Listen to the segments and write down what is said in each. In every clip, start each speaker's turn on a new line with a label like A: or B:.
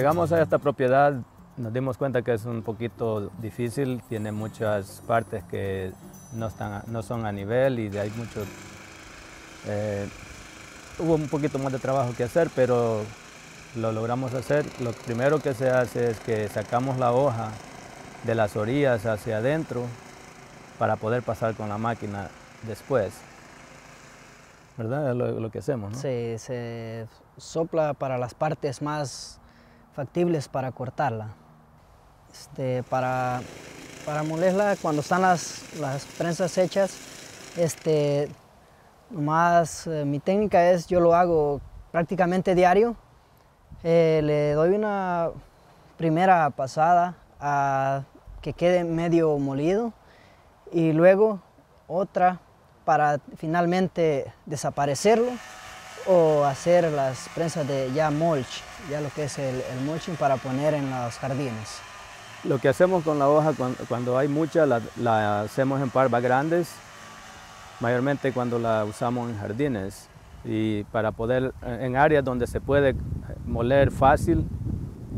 A: Llegamos a esta propiedad nos dimos cuenta que es un poquito difícil, tiene muchas partes que no, están, no son a nivel y hay mucho... Eh, hubo un poquito más de trabajo que hacer, pero lo logramos hacer. Lo primero que se hace es que sacamos la hoja de las orillas hacia adentro para poder pasar con la máquina después. ¿Verdad? Es lo, que hacemos, ¿no?
B: Sí, se sopla para las partes más factibles para cortarla. Este, para, para molerla, cuando están las, las prensas hechas, este, más, eh, mi técnica es, yo lo hago prácticamente diario. Eh, le doy una primera pasada a que quede medio molido y luego otra para finalmente desaparecerlo o hacer las prensas de ya mulch, ya lo que es el, mulching para poner en los jardines.
A: Lo que hacemos con la hoja cuando, hay mucha la, hacemos en parvas grandes, mayormente cuando la usamos en jardines y para poder, en áreas donde se puede moler fácil,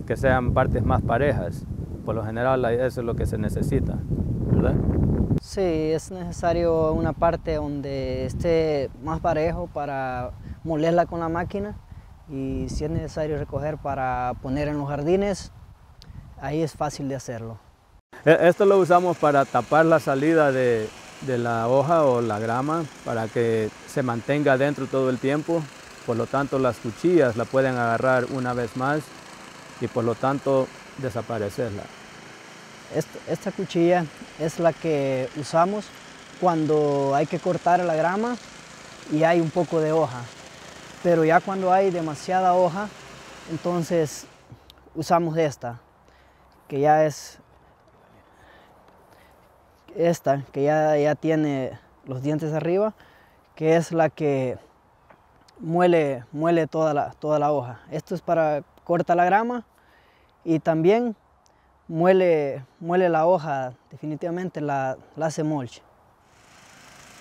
A: que sean partes más parejas. Por lo general eso es lo que se necesita, ¿verdad?
B: Sí, es necesario una parte donde esté más parejo para molerla con la máquina y si es necesario recoger para poner en los jardines, ahí es fácil de hacerlo.
A: E, esto lo usamos para tapar la salida de, de la hoja o la grama para que se mantenga dentro todo el tiempo. Por lo tanto, las cuchillas la pueden agarrar una vez más y por lo tanto desaparecerla.
B: Esta, cuchilla es la que usamos cuando hay que cortar la grama y hay un poco de hoja. Pero ya cuando hay demasiada hoja, entonces usamos esta, que ya es esta, que ya, ya tiene los dientes arriba, que es la que muele, muele toda, la, toda la hoja. Esto es para cortar la grama y también muele, muele la hoja, definitivamente la, hace mulch.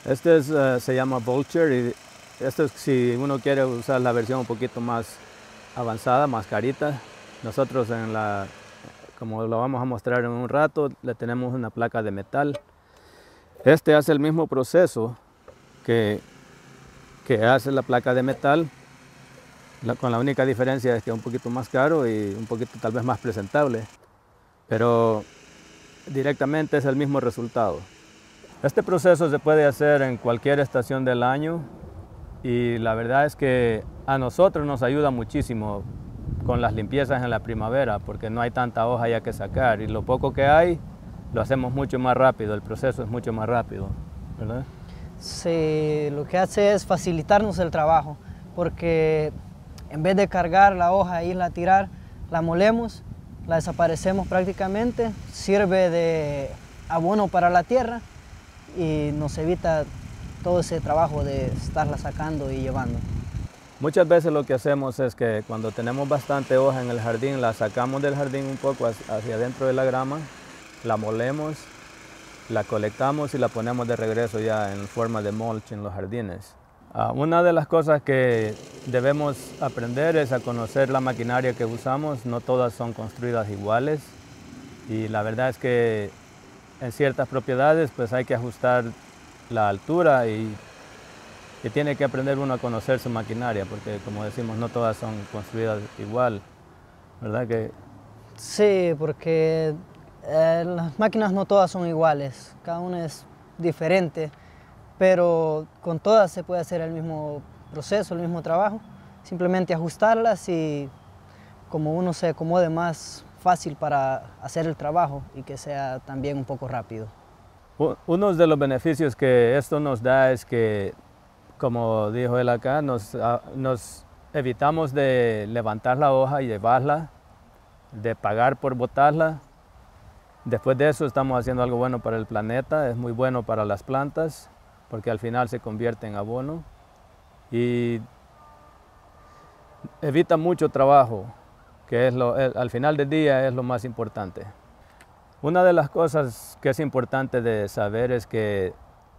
A: Este eh, se llama Vulture esto es si uno quiere usar la versión un poquito más avanzada, más carita. Nosotros en la, como lo vamos a mostrar en un rato, le tenemos una placa de metal. Este hace el mismo proceso que, que hace la placa de metal, con la única diferencia es que es un poquito más caro y un poquito tal vez más presentable pero directamente es el mismo resultado. Este proceso se puede hacer en cualquier estación del año y la verdad es que a nosotros nos ayuda muchísimo con las limpiezas en la primavera porque no hay tanta hoja ya que sacar y lo poco que hay lo hacemos mucho más rápido, el proceso es mucho más rápido, ¿verdad?
B: Sí, lo que hace es facilitarnos el trabajo porque en vez de cargar la hoja e irla a tirar, la molemos la desaparecemos prácticamente, sirve de abono para la tierra y nos evita todo ese trabajo de estarla sacando y llevando.
A: Muchas veces lo que hacemos es que cuando tenemos bastante hoja en el jardín, la sacamos del jardín un poco hacia adentro de la grama, la molemos, la colectamos y la ponemos de regreso ya en forma de mulch en los jardines. Ah, una de las cosas que debemos aprender es a conocer la maquinaria que usamos. No todas son construidas iguales y la verdad es que en ciertas propiedades pues hay que ajustar la altura y, tiene que aprender uno a conocer su maquinaria porque como decimos no todas son construidas igual, ¿verdad? Que...
B: Sí, porque eh, las máquinas no todas son iguales, cada una es diferente pero con todas se puede hacer el mismo proceso, el mismo trabajo, simplemente ajustarlas y como uno se acomode más fácil para hacer el trabajo y que sea también un poco rápido.
A: Uno de los beneficios que esto nos da es que, como dijo él acá, nos, nos evitamos de levantar la hoja y llevarla, de pagar por botarla. Después de eso estamos haciendo algo bueno para el planeta, es muy bueno para las plantas porque al final se convierte en abono y evita mucho trabajo, que es lo, al final del día es lo más importante. Una de las cosas que es importante de saber es que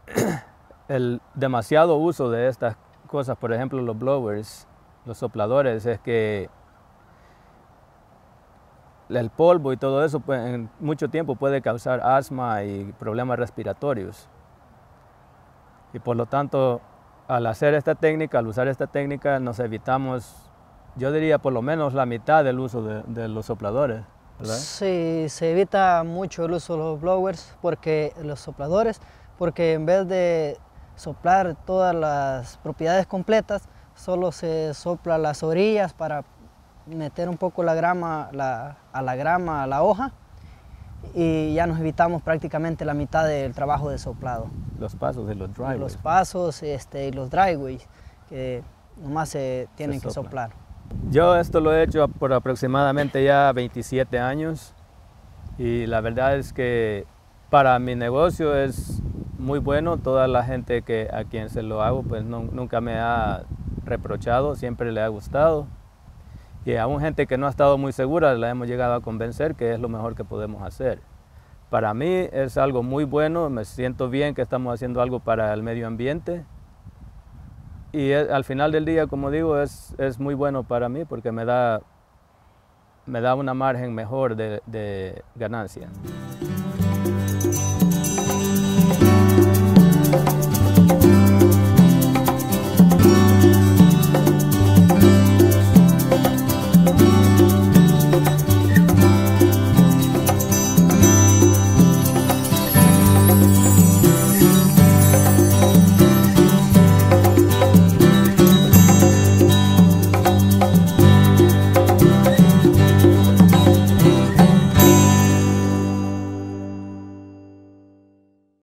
A: el demasiado uso de estas cosas, por ejemplo los blowers, los sopladores, es que el polvo y todo eso pues, en mucho tiempo puede causar asma y problemas respiratorios. Y por lo tanto, al hacer esta técnica, al usar esta técnica, nos evitamos, yo diría por lo menos la mitad del uso de, los sopladores. ¿Verdad?
B: Sí, se evita mucho el uso de los blowers, porque los sopladores, porque en vez de soplar todas las propiedades completas, solo se sopla las orillas para meter un poco la grama, a la grama, a la hoja, y ya nos evitamos prácticamente la mitad del trabajo de soplado.
A: Los pasos de los driveways.
B: Los pasos este, y los driveways, que nomás se tienen que soplar.
A: Yo esto lo he hecho por aproximadamente ya 27 años y la verdad es que para mi negocio es muy bueno. Toda la gente que, a quien se lo hago pues nunca me ha reprochado, siempre le ha gustado. Y aún gente que no ha estado muy segura la hemos llegado a convencer que es lo mejor que podemos hacer. Para mí es algo muy bueno, me siento bien que estamos haciendo algo para el medio ambiente. Y al final del día, como digo, es, es, muy bueno para mí porque me da, me da una margen mejor de ganancia.